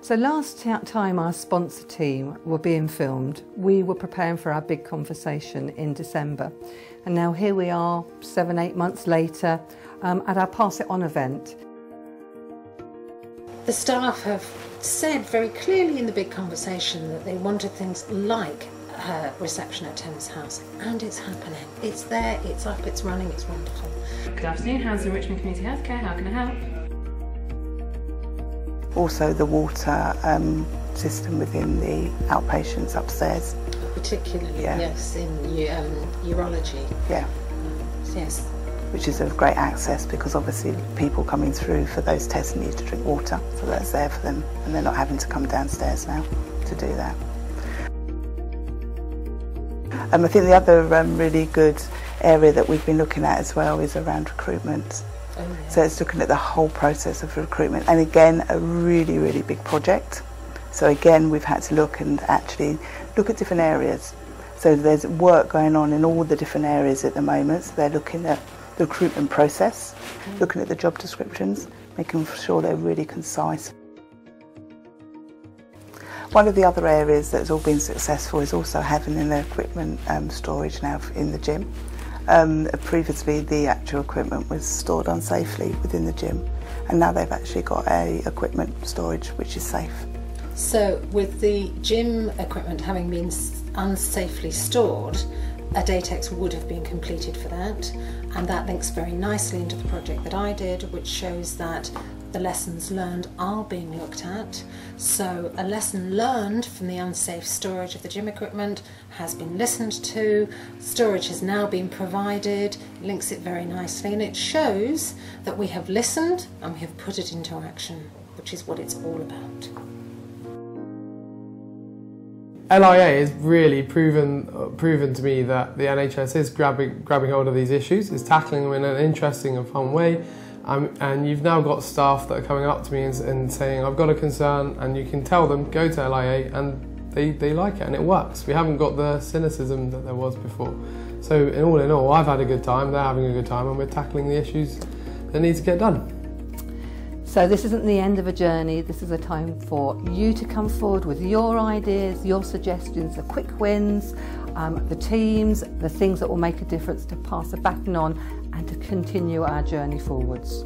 So last time our sponsor team were being filmed, we were preparing for our big conversation in December. And now here we are, seven, eight months later, um, at our Pass It On event. The staff have said very clearly in the big conversation that they wanted things like a reception at Thames House, and it's happening. It's there, it's up, it's running, it's wonderful. Good afternoon, Hounslow Richmond Community Healthcare, how can I help? Also the water um, system within the outpatients upstairs. Particularly, Yeah. yes, in um, urology. Yeah, Yes, which is of great access because obviously people coming through for those tests need to drink water, so that's there for them, and they're not having to come downstairs now to do that. Um, I think the other um, really good area that we've been looking at as well is around recruitment. So it's looking at the whole process of recruitment, and again, a really, really big project. So again, we've had to look and actually look at different areas. So there's work going on in all the different areas at the moment. So they're looking at the recruitment process, looking at the job descriptions, making sure they're really concise. One of the other areas that's all been successful is also having an equipment um, storage now in the gym. Um, previously, the actual equipment was stored unsafely within the gym, and now they've actually got a equipment storage which is safe. So, with the gym equipment having been unsafely stored, a Datix would have been completed for that, and that links very nicely into the project that I did, which shows that the lessons learned are being looked at. So, a lesson learned from the unsafe storage of the gym equipment has been listened to, storage has now been provided, links it very nicely, and it shows that we have listened and we have put it into action, which is what it's all about. LIA has really proven proven to me that the NHS is grabbing grabbing hold of these issues, is tackling them in an interesting and fun way. Um, and you've now got staff that are coming up to me and, and saying, "I've got a concern," and you can tell them, "Go to LIA," and they, they like it and it works. We haven't got the cynicism that there was before. So, in all in all, I've had a good time. They're having a good time, and we're tackling the issues that need to get done. So this isn't the end of a journey, this is a time for you to come forward with your ideas, your suggestions, the quick wins, um, the teams, the things that will make a difference to pass the baton on and to continue our journey forwards.